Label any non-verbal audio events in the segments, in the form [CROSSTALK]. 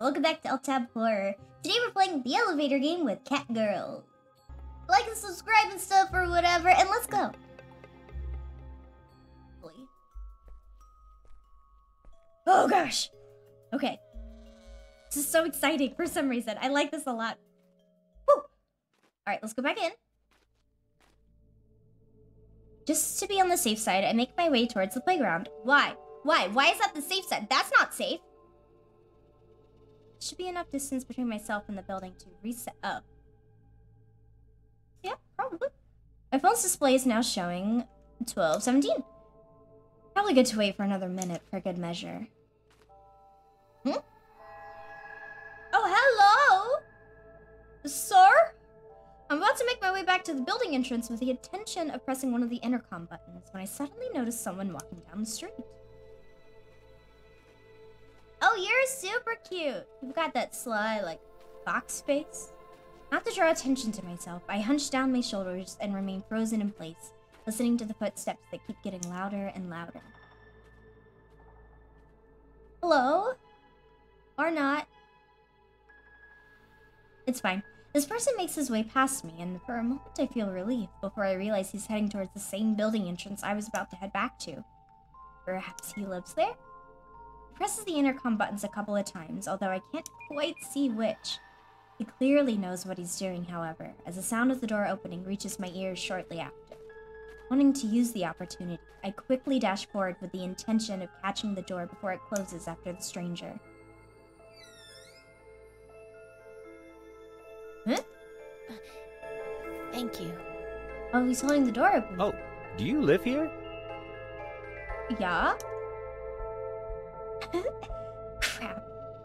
welcome back to Alt Tab Horror. Today we're playing the elevator game with Cat Girl. Like and subscribe and stuff or whatever, and let's go. Oh gosh. Okay. This is so exciting for some reason. I like this a lot. Woo! Alright, let's go back in. Just to be on the safe side, I make my way towards the playground. Why? Why? Why is that the safe side? That's not safe. Should be enough distance between myself and the building to reset. Oh. Yeah, probably. My phone's display is now showing 1217. Probably good to wait for another minute for good measure. Hmm? Oh, hello! Sir? I'm about to make my way back to the building entrance with the intention of pressing one of the intercom buttons when I suddenly notice someone walking down the street. Oh, you're super cute. You've got that sly, like, fox face. Not to draw attention to myself, I hunch down my shoulders and remain frozen in place, listening to the footsteps that keep getting louder and louder. Hello? Or not. It's fine. This person makes his way past me, and for a moment I feel relief before I realize he's heading towards the same building entrance I was about to head back to. Perhaps he lives there? Presses the intercom buttons a couple of times, although I can't quite see which. He clearly knows what he's doing, however, as the sound of the door opening reaches my ears shortly after. Wanting to use the opportunity, I quickly dash forward with the intention of catching the door before it closes after the stranger. Huh? Thank you. Oh, he's holding the door open. Oh, do you live here? Yeah?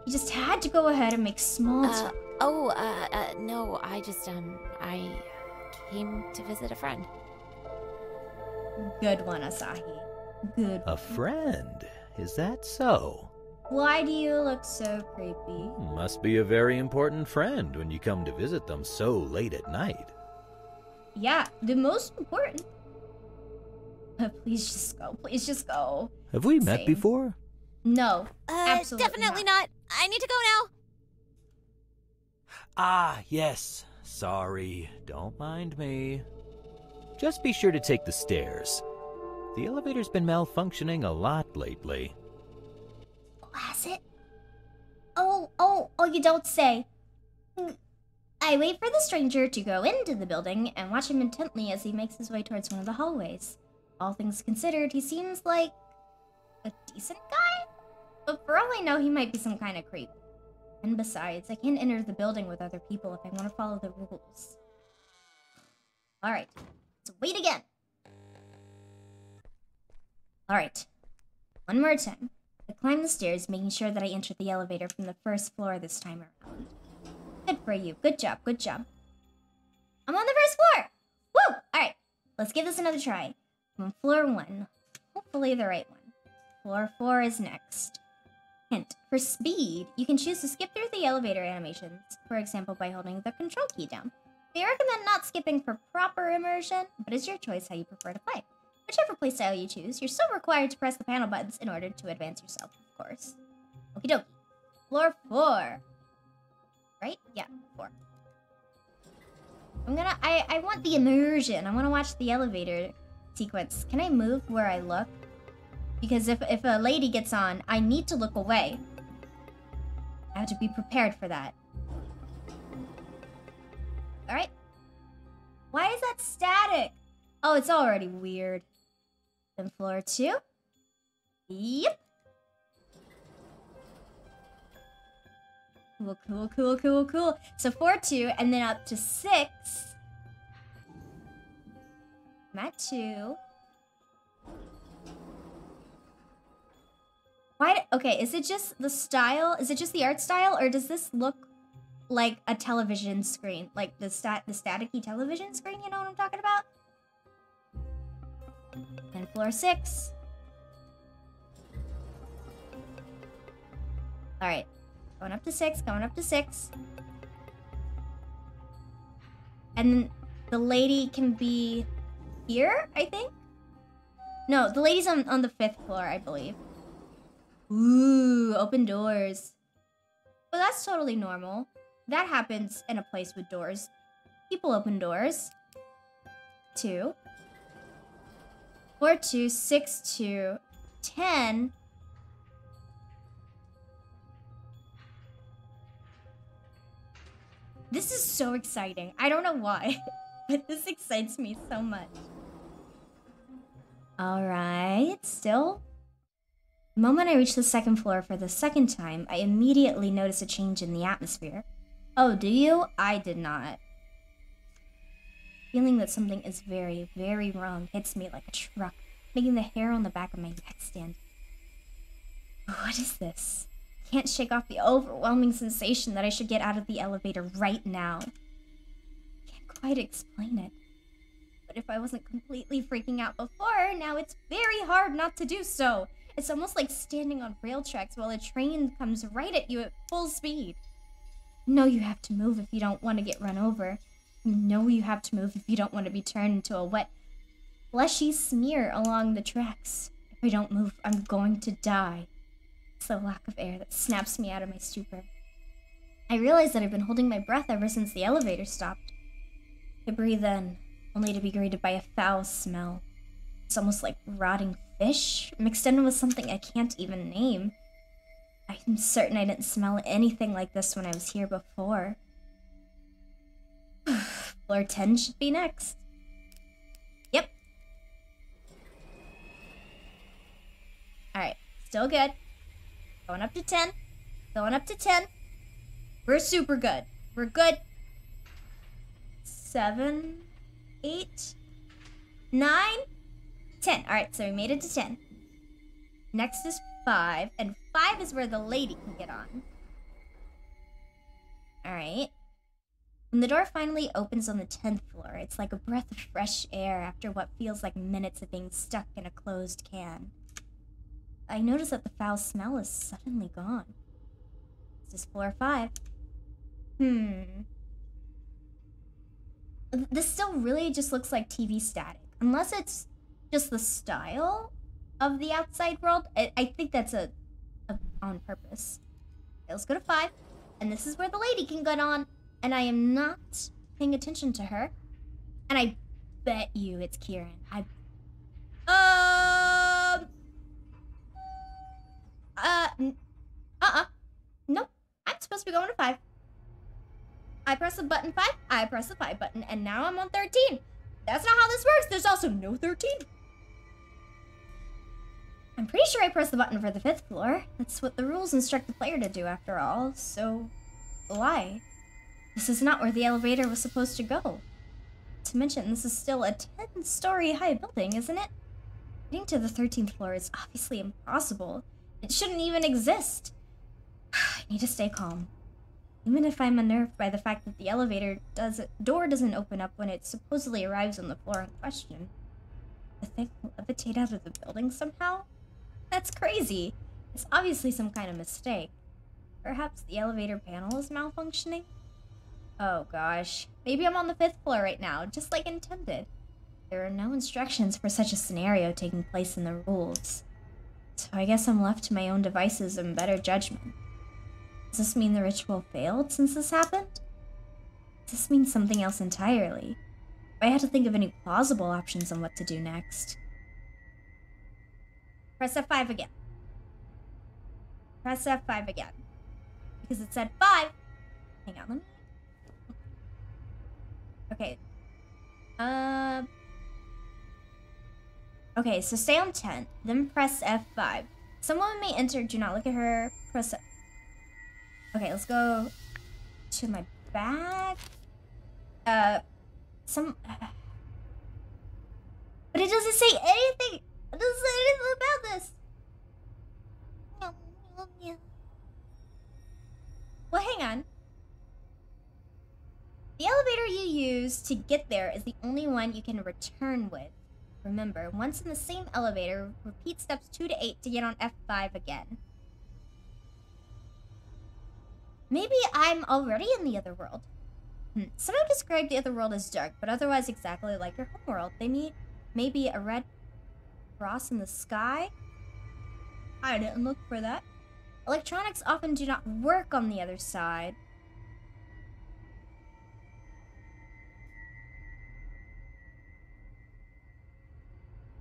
You just had to go ahead and make small Uh, oh, uh, uh, no, I just, um, I came to visit a friend. Good one, Asahi. Good. A friend? Is that so? Why do you look so creepy? Must be a very important friend when you come to visit them so late at night. Yeah, the most important. Please just go. Please just go. Have we met before? No. Uh, Absolutely definitely not. I need to go now. Ah, yes. Sorry. Don't mind me. Just be sure to take the stairs. The elevator's been malfunctioning a lot lately. Oh, has it? Oh, oh, oh, you don't say. Mm. I wait for the stranger to go into the building and watch him intently as he makes his way towards one of the hallways. All things considered, he seems like a decent guy? But for all I know, he might be some kind of creep. And besides, I can't enter the building with other people if I want to follow the rules. Alright, let's wait again. Alright, one more time. I climb the stairs, making sure that I enter the elevator from the first floor this time around. Good for you. Good job. Good job. I'm on the first floor! Woo! Alright, let's give this another try. On floor one. Hopefully the right one. Floor four is next. Hint, for speed, you can choose to skip through the elevator animations, for example by holding the control key down. They recommend not skipping for proper immersion, but it's your choice how you prefer to play. Whichever playstyle you choose, you're still required to press the panel buttons in order to advance yourself, of course. Okie dokie. Floor four. Right? Yeah, four. I'm gonna, I, I want the immersion. I want to watch the elevator sequence. Can I move where I look? Because if, if a lady gets on, I need to look away. I have to be prepared for that. Alright. Why is that static? Oh, it's already weird. Then floor two. Yep. Cool, cool, cool, cool, cool. So four, two, and then up to six. I'm at two. Why? Okay, is it just the style? Is it just the art style, or does this look like a television screen, like the stat, the staticky television screen? You know what I'm talking about? And floor six. All right, going up to six, going up to six. And the lady can be here, I think. No, the lady's on, on the fifth floor, I believe. Ooh, open doors. But that's totally normal. That happens in a place with doors. People open doors. Two. Four, two, six, two, ten. This is so exciting. I don't know why, [LAUGHS] but this excites me so much. Alright, still. The moment I reach the second floor for the second time, I immediately notice a change in the atmosphere. Oh, do you? I did not. Feeling that something is very, very wrong hits me like a truck, making the hair on the back of my neck stand. What is this? Can't shake off the overwhelming sensation that I should get out of the elevator right now. Can't quite explain it. But if I wasn't completely freaking out before, now it's very hard not to do so. It's almost like standing on rail tracks while a train comes right at you at full speed. You know you have to move if you don't want to get run over. You know you have to move if you don't want to be turned into a wet, fleshy smear along the tracks. If I don't move, I'm going to die. It's the lack of air that snaps me out of my stupor. I realize that I've been holding my breath ever since the elevator stopped. I breathe in, only to be greeted by a foul smell. It's almost like rotting fish, mixed in with something I can't even name. I'm certain I didn't smell anything like this when I was here before. [SIGHS] Floor 10 should be next. Yep. Alright, still good. Going up to 10. Going up to 10. We're super good. We're good. Seven, eight, nine, ten. All right, so we made it to 10. Next is 5, and 5 is where the lady can get on. All right. When the door finally opens on the 10th floor, it's like a breath of fresh air after what feels like minutes of being stuck in a closed can. I notice that the foul smell is suddenly gone. This is floor 5. Hmm. This still really just looks like TV static. Unless it's just the style of the outside world. I, I think that's a, a on purpose. Let's go to 5. And this is where the lady can get on and I am not paying attention to her. And I bet you it's Kirin. I. Um. Uh. Uh uh. Nope. I'm supposed to be going to 5. I press the button 5, I press the 5 button, and now I'm on 13. That's not how this works. There's also no 13. I'm pretty sure I pressed the button for the fifth floor. That's what the rules instruct the player to do, after all, so why? This is not where the elevator was supposed to go. To mention, this is still a 10 story high building, isn't it? Getting to the 13th floor is obviously impossible. It shouldn't even exist. [SIGHS] I need to stay calm. Even if I'm unnerved by the fact that the elevator does door doesn't open up when it supposedly arrives on the floor in question. The thing will levitate out of the building somehow? That's crazy. It's obviously some kind of mistake. Perhaps the elevator panel is malfunctioning? Oh gosh. Maybe I'm on the fifth floor right now, just like intended. There are no instructions for such a scenario taking place in the rules. So I guess I'm left to my own devices and better judgment. Does this mean the ritual failed since this happened? Does this mean something else entirely? I had to think of any plausible options on what to do next. Press F5 again. Press F5 again. Because it said 5. Hang on, Okay. Uh. Okay, so stay on 10, then press F5. Someone may enter, do not look at her, press F Okay, let's go to my bag. Uh, some... [SIGHS] But it doesn't say anything! It doesn't say anything about this! Well, hang on. The elevator you use to get there is the only one you can return with. Remember, once in the same elevator, repeat steps 2 to 8 to get on F5 again. Maybe I'm already in the other world. Hmm. Some have described the other world as dark, but otherwise exactly like your home world. They meet maybe a red cross in the sky. I didn't look for that. Electronics often do not work on the other side.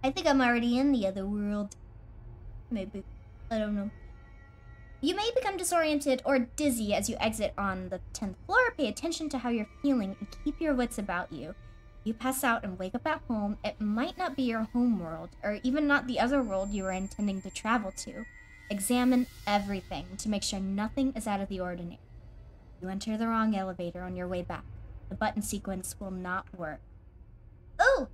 I think I'm already in the other world. Maybe. I don't know. You may become disoriented or dizzy as you exit on the 10th floor. Pay attention to how you're feeling and keep your wits about you. You pass out and wake up at home. It might not be your home world, or even not the other world you were intending to travel to. Examine everything to make sure nothing is out of the ordinary. You enter the wrong elevator on your way back. The button sequence will not work. Oh!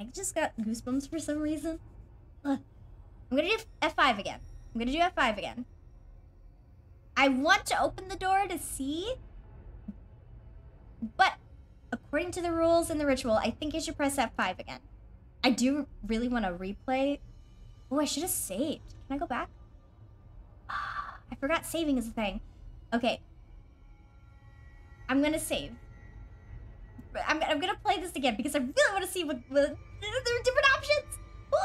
I just got goosebumps for some reason. Ugh. I'm gonna do F5 again. I'm gonna do F5 again. I want to open the door to see, but according to the rules and the ritual, I think I should press F5 again. I do really want to replay. Oh, I should have saved. Can I go back? I forgot saving is a thing. Okay. I'm gonna save. I'm, I'm gonna play this again because I really want to see what, what there are different options. Woo!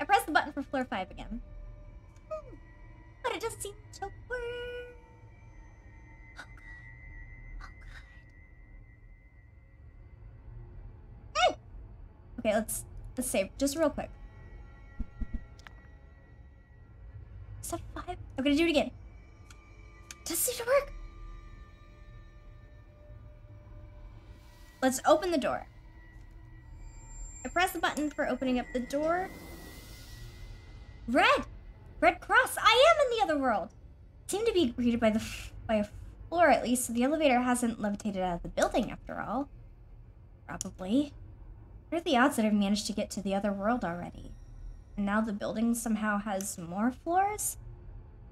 I pressed the button for floor five again. Hmm. But it doesn't seem to work. Okay, let's let's save just real quick. Step five. I'm gonna do it again. Seem to work. Let's open the door. I press the button for opening up the door. Red! Red cross! I am in the other world! Seem to be greeted by the by a floor at least, so the elevator hasn't levitated out of the building after all. Probably. What are the odds that I've managed to get to the other world already? And now the building somehow has more floors?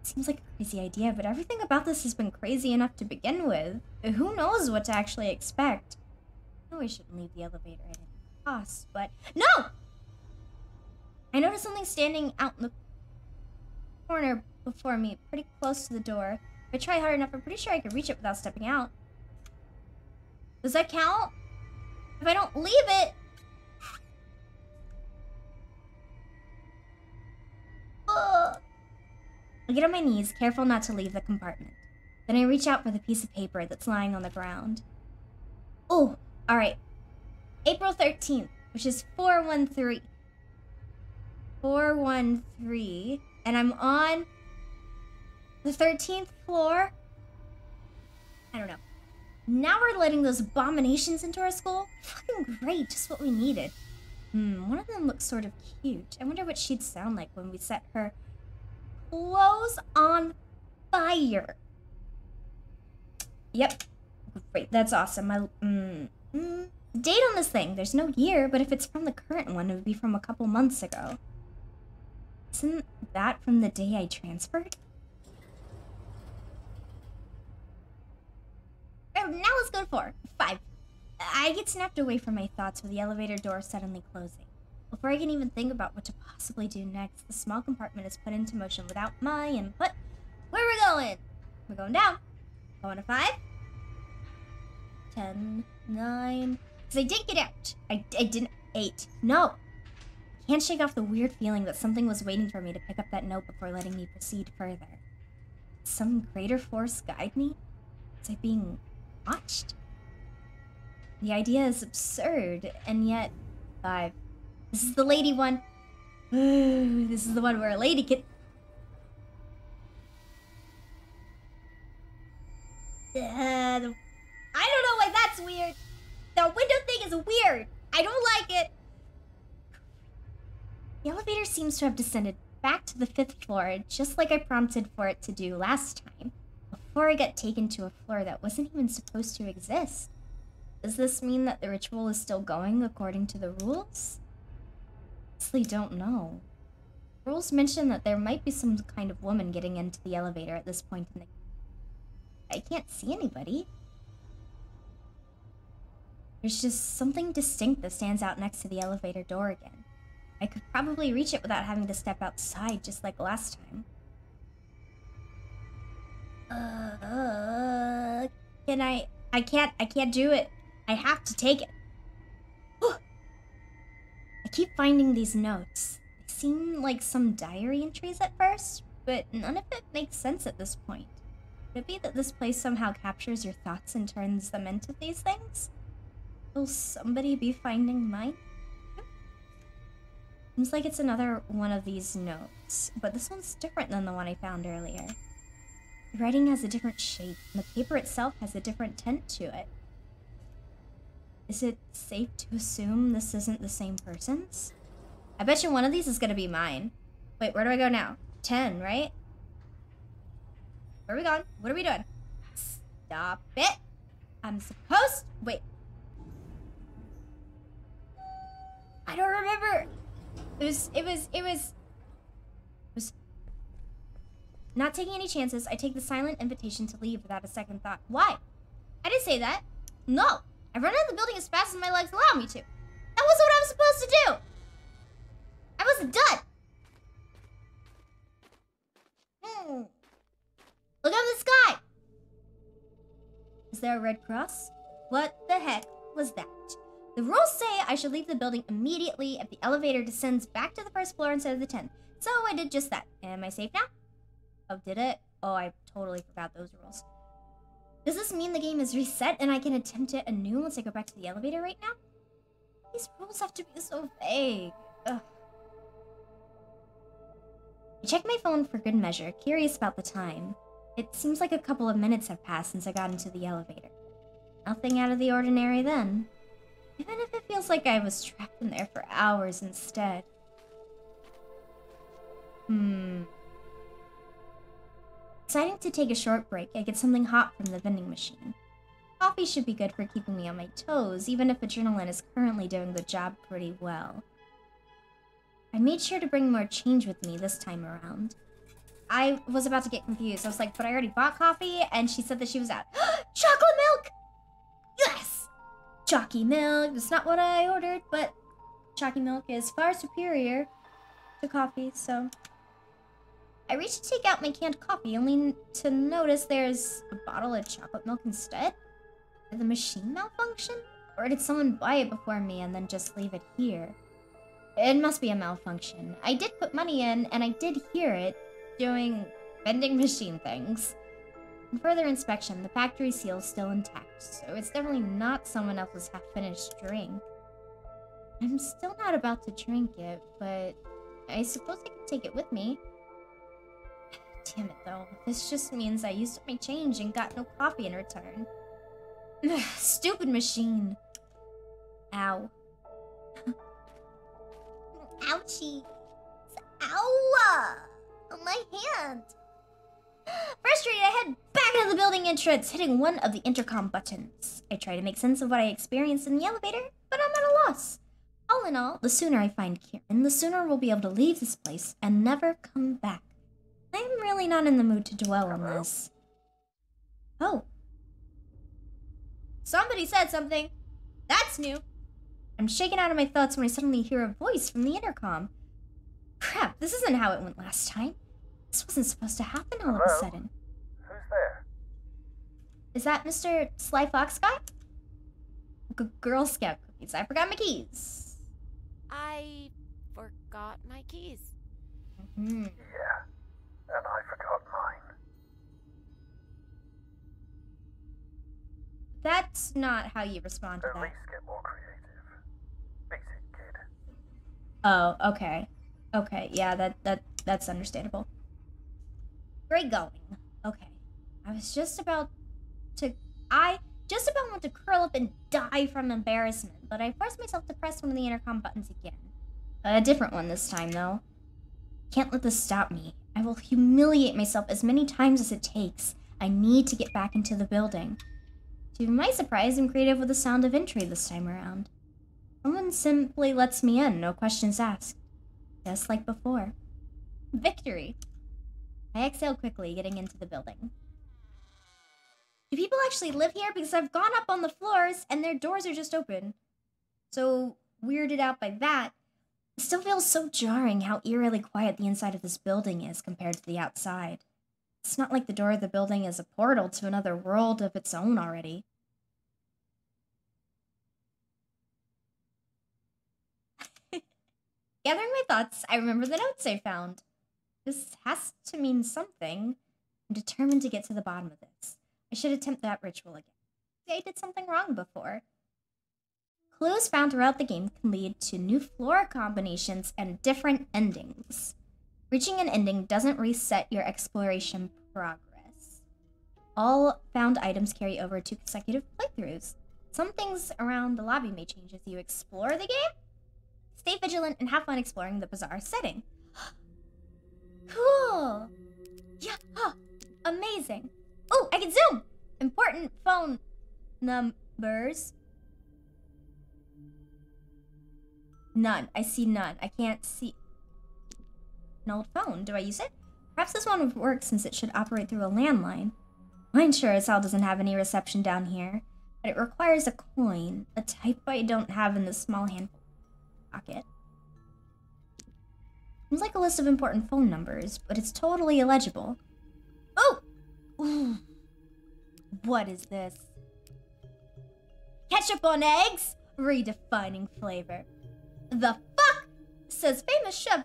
Seems like a crazy idea, but everything about this has been crazy enough to begin with. Who knows what to actually expect? I know I shouldn't leave the elevator at any cost, but no! I noticed something standing out in the corner before me, pretty close to the door. If I try hard enough, I'm pretty sure I could reach it without stepping out. Does that count? If I don't leave it... I get on my knees, careful not to leave the compartment. Then I reach out for the piece of paper that's lying on the ground. Oh, alright. April 13th, which is 413. 413. And I'm on the 13th floor. I don't know. Now we're letting those abominations into our school? Fucking great, just what we needed. Hmm, one of them looks sort of cute. I wonder what she'd sound like when we set her clothes on fire. Yep. Great, that's awesome. I, mm, mm, date on this thing. There's no year, but if it's from the current one, it would be from a couple months ago. Isn't that from the day I transferred? Oh, now let's go for five. I get snapped away from my thoughts with the elevator door suddenly closing. Before I can even think about what to possibly do next, the small compartment is put into motion without my input. Where are we going? We're going down. Going to five. Ten. Nine. Because I did get out. I, I didn't. Eight. No. Can't shake off the weird feeling that something was waiting for me to pick up that note before letting me proceed further. Some greater force guide me? Was I being watched? The idea is absurd, and yet, five. This is the lady one. [SIGHS] this is the one where a lady can. Uh, I don't know why that's weird. The window thing is weird. I don't like it. The elevator seems to have descended back to the fifth floor, just like I prompted for it to do last time, before I got taken to a floor that wasn't even supposed to exist. Does this mean that the ritual is still going according to the rules? Honestly, don't know. Rules mention that there might be some kind of woman getting into the elevator at this point in the I can't see anybody. There's just something distinct that stands out next to the elevator door again. I could probably reach it without having to step outside, just like last time. Uh, can I? I can't. I can't do it. I have to take it. [GASPS] I keep finding these notes. They seem like some diary entries at first, but none of it makes sense at this point. Could it be that this place somehow captures your thoughts and turns them into these things? Will somebody be finding mine? Seems like it's another one of these notes, but this one's different than the one I found earlier. The writing has a different shape, and the paper itself has a different tint to it. Is it safe to assume this isn't the same person's? I bet you one of these is gonna be mine. Wait, where do I go now? 10, right? Where are we going? What are we doing? Stop it! I'm supposed... Wait. I don't remember. It was, it was, it was, it was not taking any chances. I take the silent invitation to leave without a second thought. Why? I didn't say that. No. I run out of the building as fast as my legs allow me to. That wasn't what I was supposed to do. I wasn't done. Hmm. Look up in the sky. Is there a red cross? What the heck was that? The rules say I should leave the building immediately if the elevator descends back to the first floor instead of the 10th. So I did just that. Am I safe now? Oh, did it? Oh, I totally forgot those rules. Does this mean the game is reset and I can attempt it anew once I go back to the elevator right now? These rules have to be so vague. Ugh. I check my phone for good measure, curious about the time. It seems like a couple of minutes have passed since I got into the elevator. Nothing out of the ordinary then. Even if it feels like I was trapped in there for hours instead. Hmm. Deciding to take a short break, I get something hot from the vending machine. Coffee should be good for keeping me on my toes, even if adrenaline is currently doing the job pretty well. I made sure to bring more change with me this time around. I was about to get confused. I was like, but I already bought coffee, and she said that she was out. [GASPS] Chocolate milk! Yes! Chalky milk. That's not what I ordered, but chalky milk is far superior to coffee, so... I reached to take out my canned coffee, only to notice there's a bottle of chocolate milk instead. Did the machine malfunction? Or did someone buy it before me and then just leave it here? It must be a malfunction. I did put money in, and I did hear it doing vending machine things. On further inspection, the factory seal is still intact, so it's definitely not someone else's half-finished drink. I'm still not about to drink it, but I suppose I can take it with me. Damn it, though. This just means I used up my change and got no coffee in return. Stupid machine. Ow. [LAUGHS] Ouchie. Ow! Uh, my hand. Frustrated, I head back out of the building entrance, hitting one of the intercom buttons. I try to make sense of what I experienced in the elevator, but I'm at a loss. All in all, the sooner I find Kirin, the sooner we'll be able to leave this place and never come back. I'm really not in the mood to dwell on this. Oh. Somebody said something. That's new. I'm shaken out of my thoughts when I suddenly hear a voice from the intercom. Crap, this isn't how it went last time. This wasn't supposed to happen all Hello? of a sudden. Who's there? Is that Mr. Sly Fox guy? G- Girl Scout cookies. I forgot my keys. I forgot my keys. Hmm. Yeah. And I forgot mine. That's not how you respond to At that. least get more creative. Beat it, kid. Oh, okay. Okay, yeah, that that that's understandable. Great going. Okay. I was just about to I just about want to curl up and die from embarrassment, but I forced myself to press one of the intercom buttons again. A different one this time, though. Can't let this stop me. I will humiliate myself as many times as it takes. I need to get back into the building. To my surprise, I'm creative with the sound of entry this time around. Someone simply lets me in, no questions asked. Just like before. Victory! I exhale quickly, getting into the building. Do people actually live here? Because I've gone up on the floors and their doors are just open. So, weirded out by that, it still feels so jarring how eerily quiet the inside of this building is compared to the outside. It's not like the door of the building is a portal to another world of its own already. [LAUGHS] Gathering my thoughts, I remember the notes I found. This has to mean something. I'm determined to get to the bottom of this. I should attempt that ritual again. I did something wrong before. Clues found throughout the game can lead to new floor combinations and different endings. Reaching an ending doesn't reset your exploration progress. All found items carry over to consecutive playthroughs. Some things around the lobby may change as you explore the game. Stay vigilant and have fun exploring the bizarre setting. [GASPS] cool! Yeah, huh, amazing. Oh, I can zoom! Important phone numbers. None. I see none. I can't see. An old phone. Do I use it? Perhaps this one would work since it should operate through a landline. Mine sure as hell doesn't have any reception down here, but it requires a coin, a type I don't have in this small hand pocket. Seems like a list of important phone numbers, but it's totally illegible. Oh! Ooh. What is this? Ketchup on eggs? Redefining flavor. The fuck? Says famous chef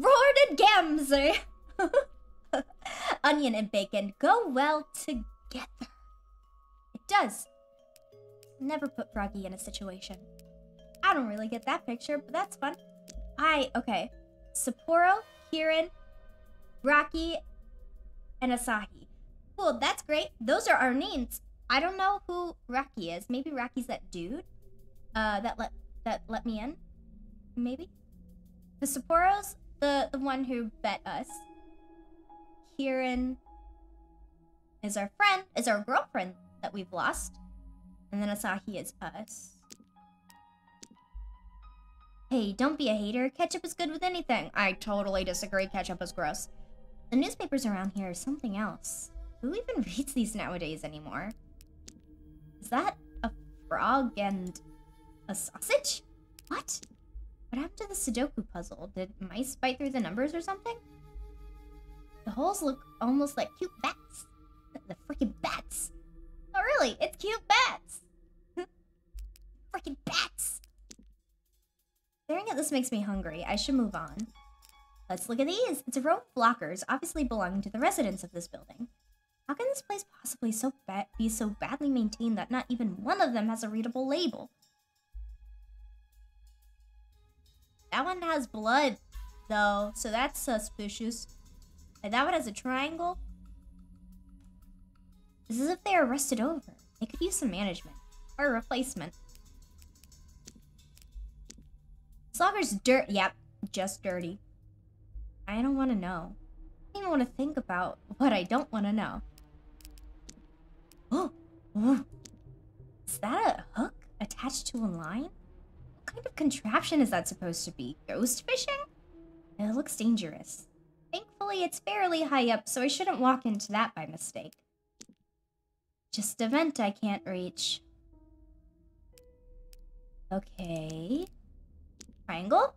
Gordon Gamsey. [LAUGHS] Onion and bacon go well together. It does. Never put Froggy in a situation. I don't really get that picture, but that's fun. I, okay. Sapporo, Kirin, Rocky, and Asahi. Cool, that's great. Those are our names. I don't know who Rocky is. Maybe Rocky's that dude uh, that let that let me in. Maybe. The Sapporo's the the one who bet us. Kirin is our friend, is our girlfriend that we've lost. And then Asahi is us. Hey, don't be a hater. Ketchup is good with anything. I totally disagree. Ketchup is gross. The newspapers around here are something else. Who even [LAUGHS] reads these nowadays anymore? Is that a frog and a sausage? What? What happened to the Sudoku puzzle? Did mice bite through the numbers or something? The holes look almost like cute bats. The freaking bats. Oh, really? It's cute bats. [LAUGHS] freaking bats. Staring at this makes me hungry. I should move on. Let's look at these. It's a row of blockers, obviously belonging to the residents of this building. How can this place possibly so be so badly maintained that not even one of them has a readable label? That one has blood, though, so that's suspicious. And that one has a triangle. It's as if they are rusted over. They could use some management. Or a replacement. Slogger's dirt. Yep, just dirty. I don't want to know. I don't even want to think about what I don't want to know. Oh. [GASPS] Is that a hook attached to a line? Kind of contraption is that supposed to be? Ghost fishing? It looks dangerous. Thankfully, it's fairly high up, so I shouldn't walk into that by mistake. Just a vent I can't reach. Okay. Triangle?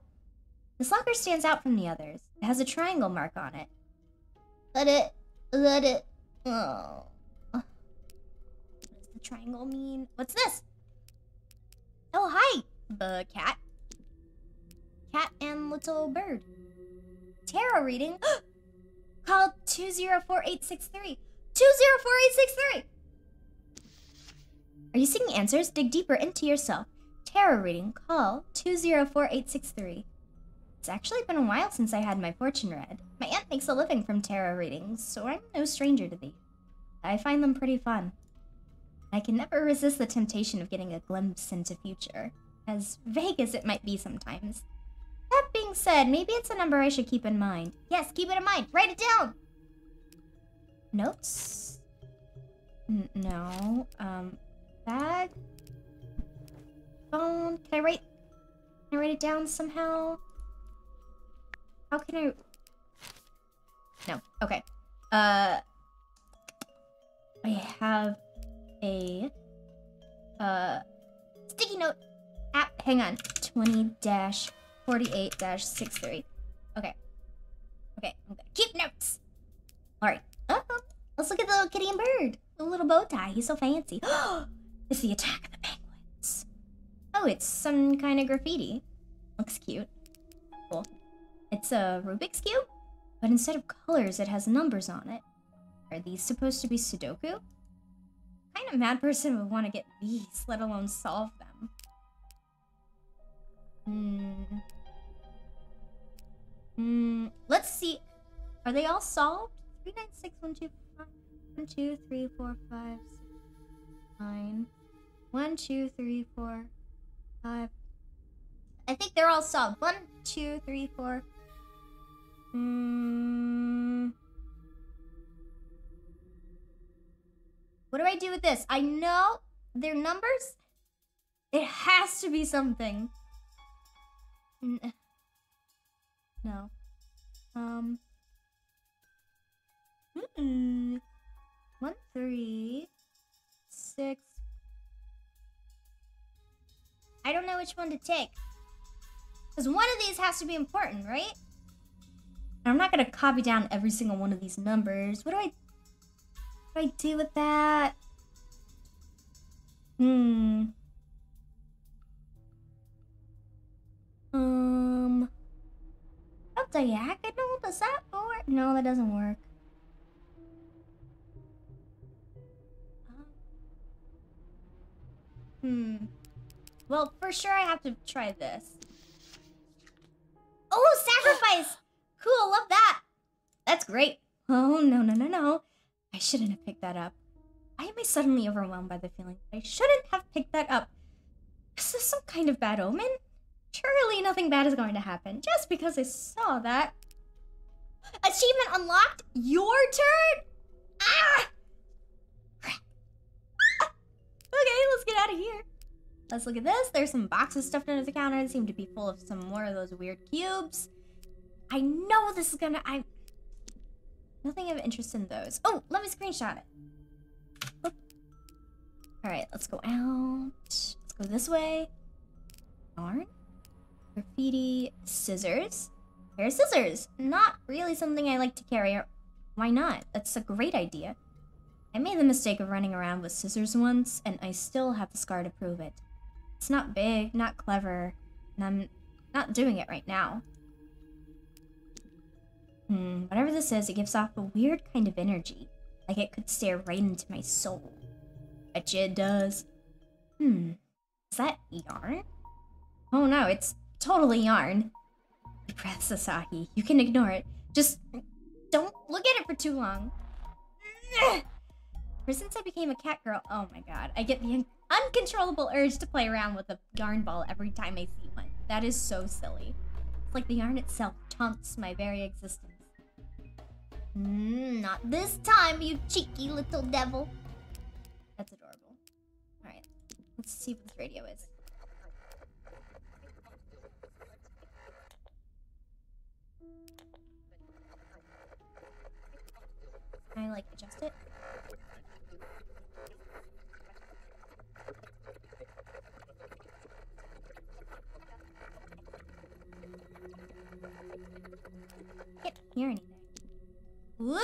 This locker stands out from the others. It has a triangle mark on it. Let it... Let it... Oh. What does the triangle mean? What's this? Oh, hi, the cat. Cat and little bird. Tarot reading. [GASPS] Call 204863. 204863! Are you seeking answers? Dig deeper into yourself. Tarot reading. Call 204863. It's actually been a while since I had my fortune read. My aunt makes a living from tarot readings, so I'm no stranger to these. I find them pretty fun. I can never resist the temptation of getting a glimpse into future, as vague as it might be sometimes. That being said, maybe it's a number I should keep in mind. Yes, keep it in mind. Write it down. Notes? N no. Um, bag? Phone? Can I write... Can I write it down somehow? How can I... No. Okay. Uh... I have a... Uh... Sticky note app. Hang on. 20 dash 48-63. Okay. Okay, I'm keep notes. Alright. Oh, let's look at the little kitty and bird. The little bow tie. He's so fancy. [GASPS] it's the attack of the penguins. Oh, it's some kind of graffiti. Looks cute. Cool. It's a Rubik's Cube? but instead of colors, it has numbers on it. Are these supposed to be Sudoku? Kind of mad person would want to get these, let alone solve them? Hmm. Hmm. Let's see. Are they all solved? 3, 9, 6, 1, 2, 5, 1, 2, 3, 4, 5, 6, 9. 1, 2, 3, 4, 5. I think they're all solved. 1, 2, 3, 4. Hmm. What do I do with this? I know their numbers. It has to be something. N- no. Um. Mm-mm. One, three, six. I don't know which one to take. Because one of these has to be important, right? I'm not going to copy down every single one of these numbers. What do I... What do I do with that? Hmm. Um... A diagonal? Does that work? No, that doesn't work. Hmm. Well, for sure I have to try this. Oh, sacrifice! Cool, love that. That's great. Oh, no, no, no, no. I shouldn't have picked that up. Why am I suddenly overwhelmed by the feeling I shouldn't have picked that up? Is this some kind of bad omen? Surely nothing bad is going to happen just because I saw that. Achievement unlocked? Your turn? Ah! Okay, let's get out of here. Let's look at this. There's some boxes stuffed under the counter. They seem to be full of some more of those weird cubes. I know this is gonna... I... Nothing of interest in those. Oh, let me screenshot it. Oop. All right, let's go out. Let's go this way. Yarn. Graffiti. Scissors. Pair of scissors. Not really something I like to carry. Why not? That's a great idea. I made the mistake of running around with scissors once, and I still have the scar to prove it. It's not big, not clever, and I'm not doing it right now. Hmm, whatever this is, it gives off a weird kind of energy. Like it could stare right into my soul. You it does. Hmm, is that yarn? Oh no, it's totally yarn. Deep breath, Sasaki. You can ignore it. Just don't look at it for too long. [SIGHS] Ever since I became a cat girl, oh my god, I get the un uncontrollable urge to play around with a yarn ball every time I see one. That is so silly. It's like the yarn itself taunts my very existence. Mm, not this time, you cheeky little devil. That's adorable. Alright, let's see what this radio is. Can I, like, adjust it? Can't hear anything. Woo!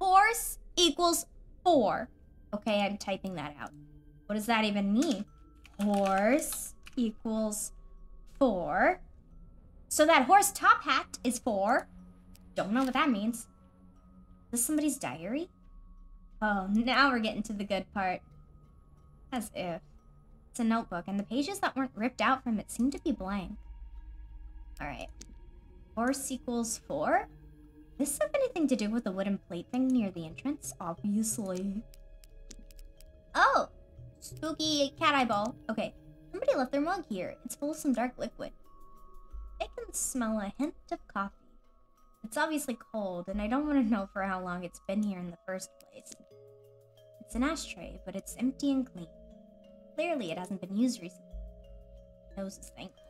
Horse equals four. Okay, I'm typing that out. What does that even mean? Horse equals four. So that horse top hat is four. Don't know what that means. Is this somebody's diary? Oh, now we're getting to the good part. As if. It's a notebook, and the pages that weren't ripped out from it seem to be blank. Alright. Horse equals four? This have anything to do with the wooden plate thing near the entrance? Obviously. Oh! Spooky cat eyeball. Okay. Somebody left their mug here. It's full of some dark liquid. I can smell a hint of coffee. It's obviously cold, and I don't want to know for how long it's been here in the first place. It's an ashtray, but it's empty and clean. Clearly, it hasn't been used recently. Nose is thankful.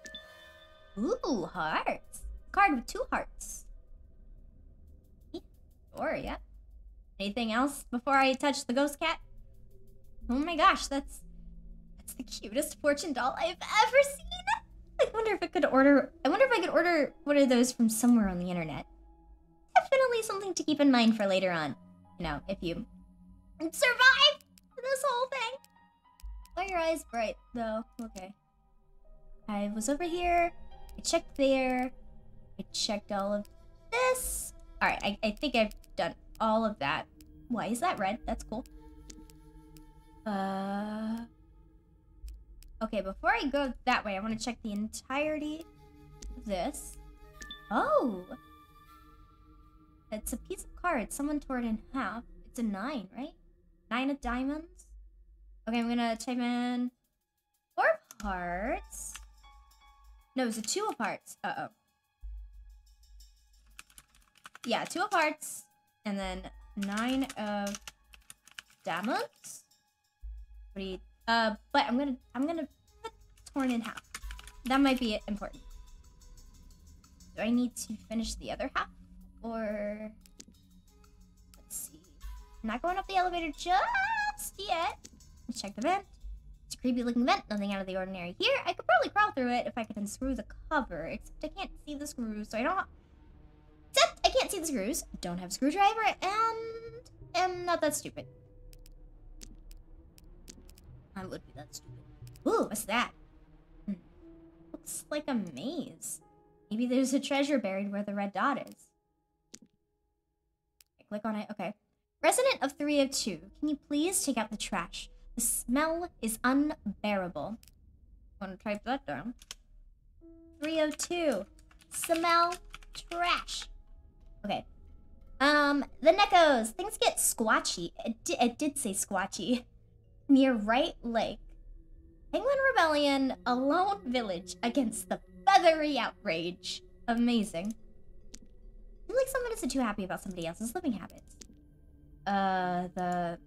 Ooh, hearts. Card with two hearts. Sure, yeah. Anything else before I touch the ghost cat? Oh my gosh, that's that's the cutest fortune doll I've ever seen. I wonder if I could order. I wonder if I could order one of those from somewhere on the internet. Definitely something to keep in mind for later on. You know, if you survive this whole thing. Are your eyes bright though? Okay. I was over here. I checked there. I checked all of this. Alright, I, I think I've done all of that. Why is that red? That's cool. Uh... Okay, before I go that way, I want to check the entirety of this. Oh! It's a piece of card. Someone tore it in half. It's a nine, right? Nine of diamonds. Okay, I'm gonna type in four parts. No, it's a two of hearts. Uh-oh. Yeah, two of hearts. And then nine of diamonds. You... Uh, but I'm gonna... I'm gonna put torn in half. That might be important. Do I need to finish the other half? Or... Let's see. I'm not going up the elevator just yet. Let's check the vent. It's a creepy looking vent, nothing out of the ordinary here. I could probably crawl through it if I could unscrew the cover, except I can't see the screws, so I don't... Except I can't see the screws, don't have a screwdriver, and am not that stupid. I would be that stupid. Ooh, what's that? Hmm. Looks like a maze. Maybe there's a treasure buried where the red dot is. Click on it, okay. Resident of 302, can you please take out the trash? The smell is unbearable. I'm gonna type that down. 302. Smell trash. Okay. Um, the Neckos. Things get squatchy. It, it did say squatchy. [LAUGHS] Near Right Lake. Penguin Rebellion, a lone village against the feathery outrage. Amazing. Seems like someone isn't too happy about somebody else's living habits. Uh, the...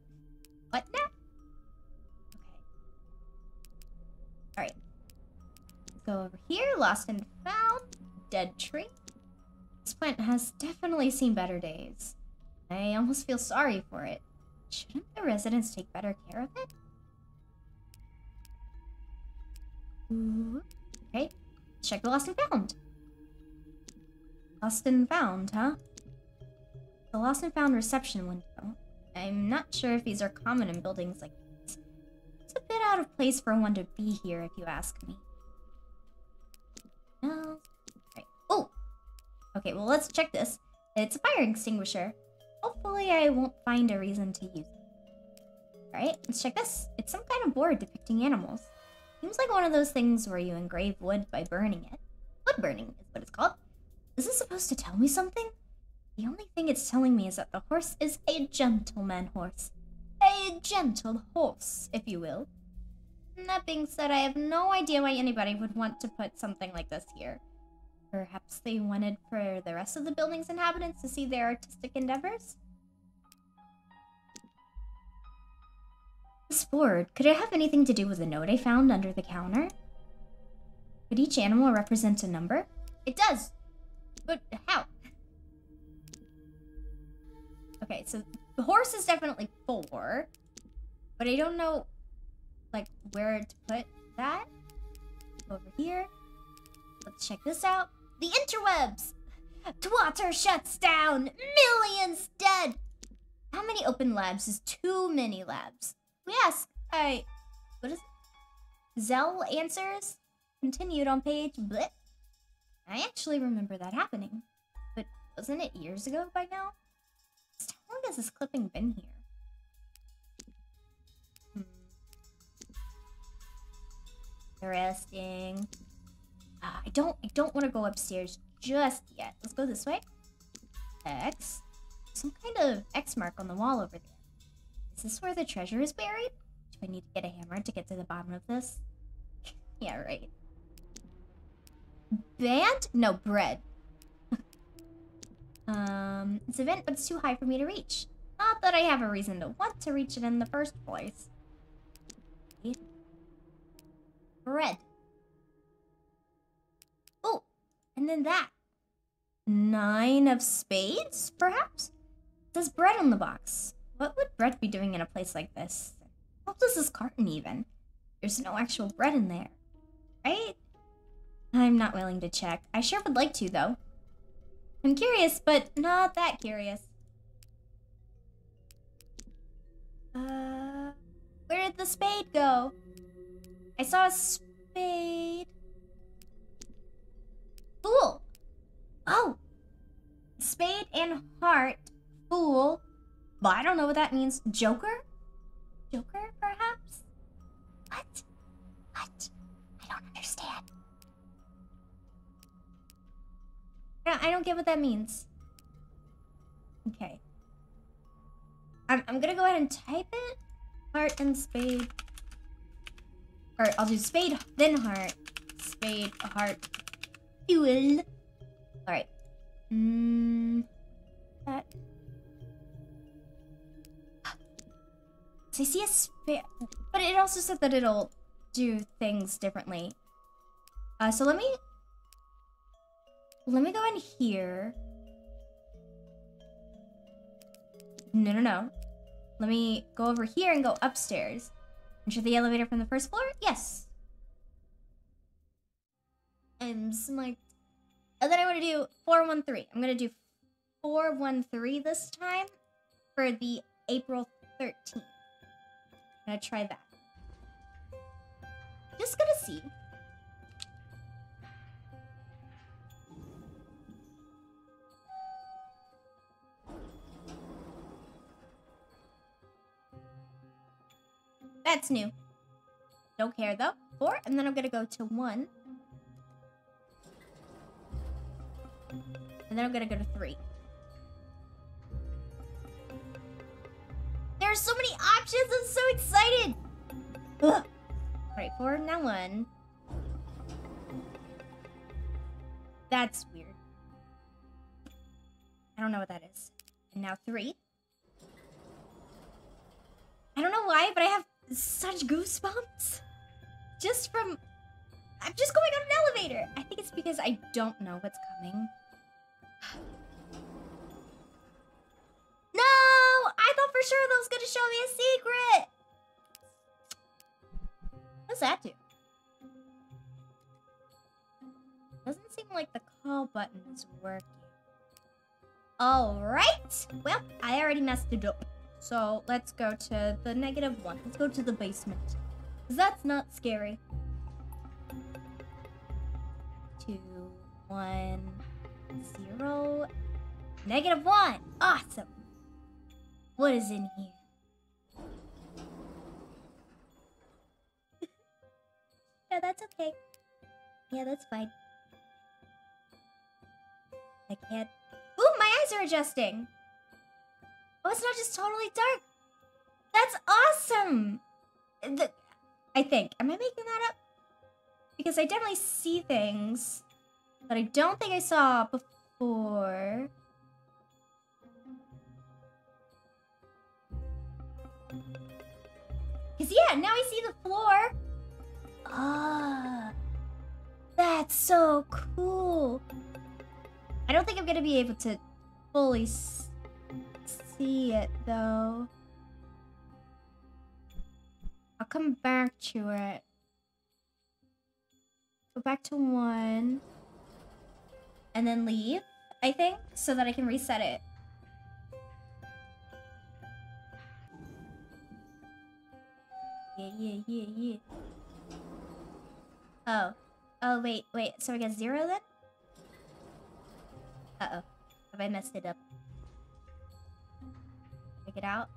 What now? Okay. Alright. Go over here. Lost and found. Dead tree. This plant has definitely seen better days. I almost feel sorry for it. Shouldn't the residents take better care of it? Ooh. Okay. Check the lost and found. Lost and found, huh? The lost and found reception window. I'm not sure if these are common in buildings like this. It's a bit out of place for one to be here, if you ask me. No. Right. Oh! Okay, well, let's check this. It's a fire extinguisher. Hopefully I won't find a reason to use it. Alright, let's check this. It's some kind of board depicting animals. Seems like one of those things where you engrave wood by burning it. Wood burning is what it's called. Is this supposed to tell me something? The only thing it's telling me is that the horse is a gentleman horse a gentle horse, if you will. And that being said, I have no idea why anybody would want to put something like this here. Perhaps they wanted for the rest of the building's inhabitants to see their artistic endeavors? This board, could it have anything to do with the note I found under the counter? Could each animal represent a number? It does! But how? Okay, so the horse is definitely four. But I don't know, like, where to put that. Over here. Let's check this out. The interwebs! Twitter shuts down! Millions dead! How many open labs is too many labs? We ask. I... What is it? Zell answers? Continued on page blip. I actually remember that happening. But wasn't it years ago by now? How long has this clipping been here? Hmm. Interesting. Uh, I don't I don't want to go upstairs just yet. Let's go this way. X. Some kind of X mark on the wall over there. Is this where the treasure is buried? Do I need to get a hammer to get to the bottom of this? [LAUGHS] yeah, right. Band? No, bread. [LAUGHS] Um, it's a vent, but it's too high for me to reach. Not that I have a reason to want to reach it in the first place. Bread. Oh, and then that. Nine of spades, perhaps? It says bread on the box. What would bread be doing in a place like this? What does this carton even? There's no actual bread in there, right? I'm not willing to check. I sure would like to, though. I'm curious, but not that curious. Uh, where did the spade go? I saw a spade. Fool! Oh! Spade and heart. Fool. But I don't know what that means. Joker? Joker, perhaps? What? What? I don't understand. I don't, I don't get what that means. Okay. I'm, I'm gonna go ahead and type it. Heart and spade. Or I'll do spade, then heart. Spade, heart, fuel. Alright. Mmm. That. So I see a spade. But it also said that it'll do things differently. Uh, so let me... Let me go in here. No, no, no. Let me go over here and go upstairs. Enter the elevator from the first floor? Yes. I'm smart. And then I want to do 413. I'm going to do 413 this time for the April 13th. I'm going to try that. Just gonna see. That's new. Don't care though. Four, and then I'm gonna go to one. And then I'm gonna go to three. There are so many options, I'm so excited! Ugh. Alright, four, now one. That's weird. I don't know what that is. And now three. I don't know why, but I have such goosebumps. Just from... I'm just going on an elevator. I think it's because I don't know what's coming. No! I thought for sure that was going to show me a secret. What's that do? Doesn't seem like the call button is working. Alright! Well, I already messed it up. So let's go to the negative one. Let's go to the basement. Because that's not scary. Two, one, zero, negative one. Awesome. What is in here? [LAUGHS] yeah, that's okay. Yeah, that's fine. I can't. Ooh, my eyes are adjusting. Oh, it's not just totally dark. That's awesome. The, I think. Am I making that up? Because I definitely see things that I don't think I saw before. Because, yeah, now I see the floor. Ah. That's so cool. I don't think I'm going to be able to fully see it, though. I'll come back to it. Go back to one. And then leave, I think, so that I can reset it. Yeah, yeah, yeah, yeah. Oh. Oh, wait, wait. So I get zero then? Uh-oh. Have I messed it up? Take it out.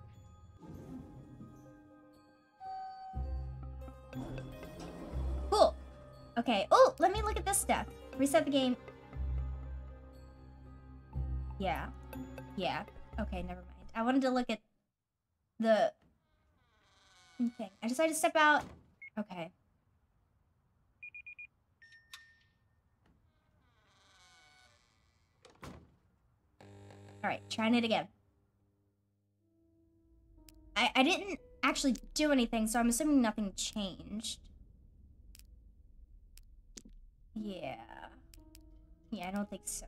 Cool. Okay. Oh, let me look at this stuff. Reset the game. Yeah. Yeah. Okay, never mind. I wanted to look at the thing. I decided to step out. Okay. Alright, trying it again. I, I didn't actually do anything, so I'm assuming nothing changed. Yeah. Yeah, I don't think so.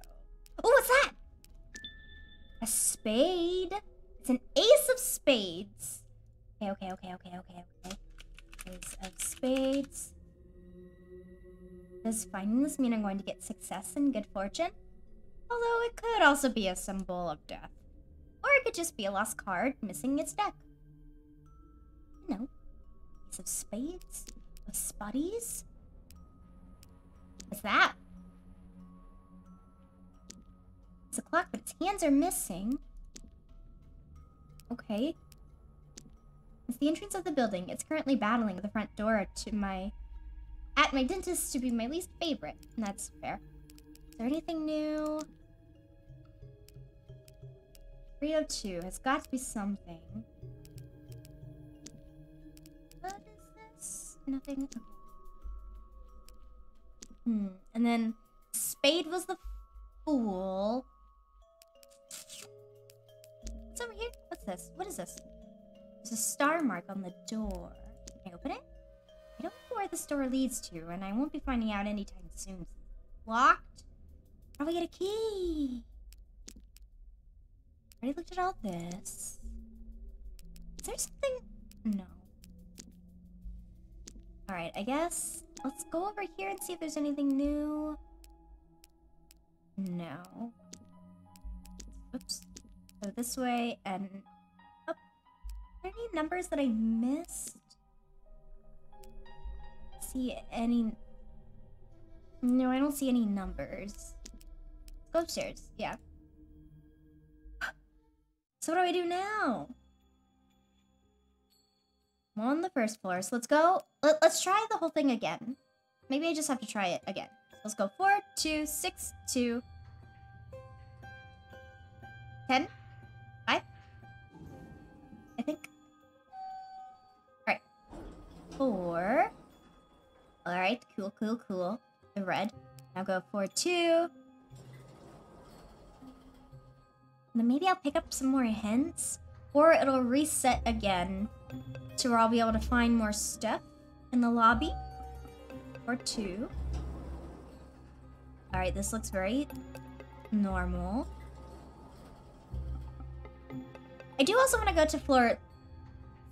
Oh, what's that? A spade? It's an ace of spades. Okay, okay, okay, okay, okay, okay. Ace of spades. Does finding this mean I'm going to get success and good fortune? Although it could also be a symbol of death. Or it could just be a lost card missing its deck. No. Ace of spades? Of spuddies? What's that? It's a clock, but its hands are missing. Okay. It's the entrance of the building. It's currently battling the front door to my... At my dentist to be my least favorite. And that's fair. Is there anything new? 302 has got to be something. Nothing. Hmm. And then Spade was the fool. What's over here? What's this? What is this? There's a star mark on the door. Can I open it? I don't know where this door leads to, and I won't be finding out anytime soon. Locked? How do I get a key? Already looked at all this. Is there something? No. Alright, I guess let's go over here and see if there's anything new. No. Oops. Go this way and up. Are there any numbers that I missed? See any? No, I don't see any numbers. Go upstairs. Yeah. [GASPS] So what do I do now? I'm on the first floor, so let's go. Let, let's try the whole thing again. Maybe I just have to try it again. Let's go four, two, six, two, ten, five. I think. All right, four. All right, cool, cool, cool. The red. Now go four, two. And then maybe I'll pick up some more hints. Or it'll reset again. To where I'll be able to find more stuff in the lobby. Or two. Alright, this looks very normal. I do also want to go to floor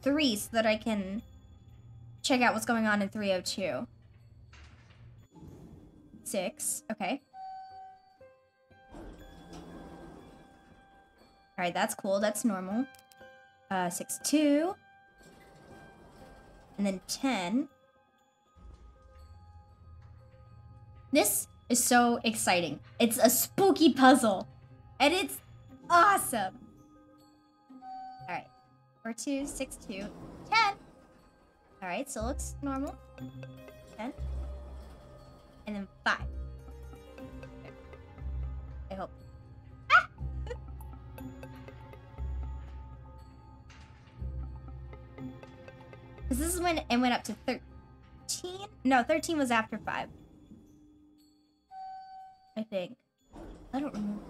three so that I can check out what's going on in 302. Six, okay. Alright, that's cool. That's normal. Uh, 6, 2. And then 10. This is so exciting. It's a spooky puzzle. And it's awesome. Alright. 4, 2, 6, 2, 10. Alright, so looks normal. 10. Because this is when it went up to 13? No, 13 was after 5. I think. I don't remember.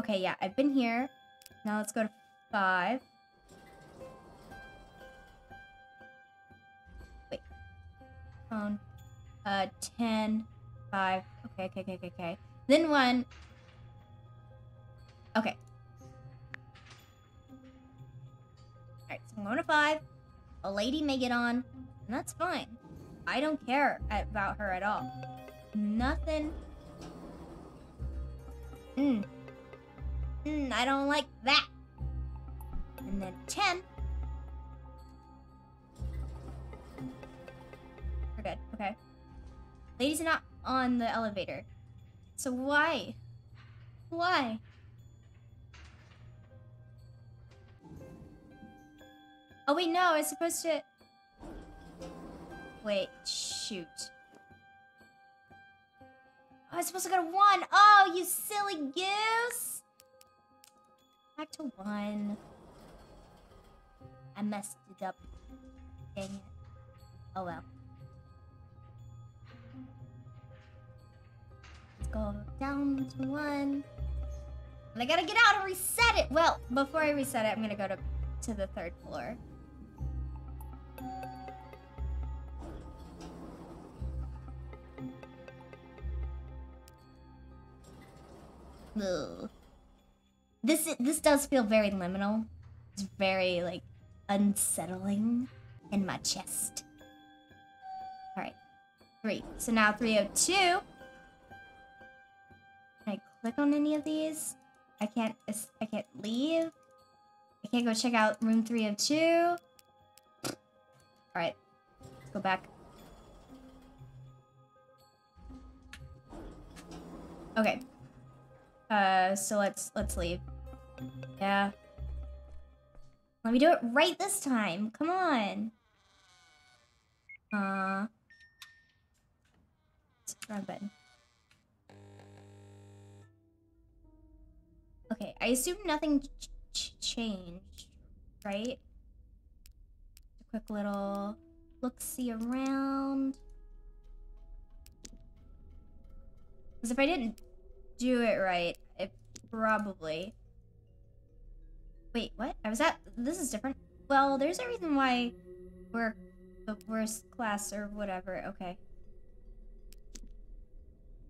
Okay, yeah, I've been here. Now let's go to 5. Wait. Phone. Uh, 10, 5. Okay, okay, okay, okay, okay. Then 1. To five. A lady may get on, and that's fine. I don't care about her at all. Nothing. Mm. Mm, I don't like that. And then 10. We're good. Okay. Ladies are not on the elevator. So why? Why? Oh wait, no, I was supposed to... Wait, shoot. Oh, I was supposed to go to one. Oh, you silly goose! Back to one. I messed it up. Dang it. Oh well. Let's go down to one. And I gotta get out and reset it. Well, before I reset it, I'm gonna go to, to the third floor. Ugh. This this does feel very liminal. It's very like unsettling in my chest. All right, three. So now 302. Can I click on any of these? I can't. I can't leave. I can't go check out room 302. Alright. Let's go back. Okay. Uh, so let's let's leave. Yeah. Let me do it right this time. Come on. Uh. Wrong button. Okay, I assume nothing ch ch changed, right? A quick little look see around. Because if I didn't do it right, it probably. Wait, what? I was at. This is different. Well, there's a reason why we're the worst class or whatever. Okay.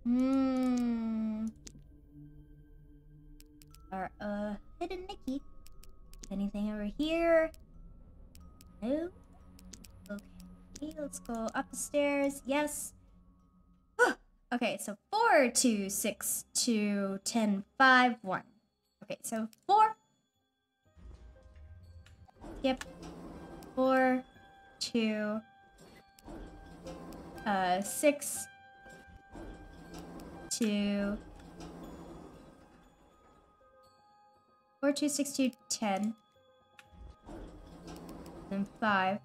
Hmm. Our, uh, hidden Nikki. Anything over here? No. Okay, let's go up the stairs. Yes. Okay, so four, two, six, two, ten, five, one. Okay, so four. Yep. Four, two, uh, six, two, four, two, six, two, ten, then five,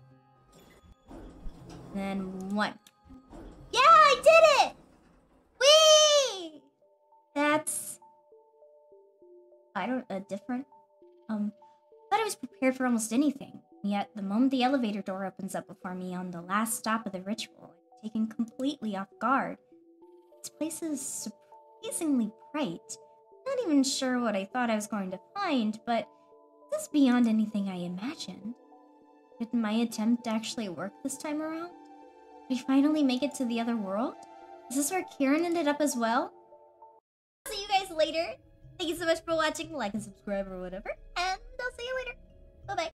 then one. Yeah, I did it! That's I don't a different um thought I was prepared for almost anything. Yet the moment the elevator door opens up before me on the last stop of the ritual, I'm taken completely off guard. This place is surprisingly bright. Not even sure what I thought I was going to find, but this is beyond anything I imagined. Did my attempt actually work this time around? Did I finally make it to the other world? Is this where Kirin ended up as well? Later. Thank you so much for watching. Like and subscribe or whatever. And I'll see you later. Bye-bye.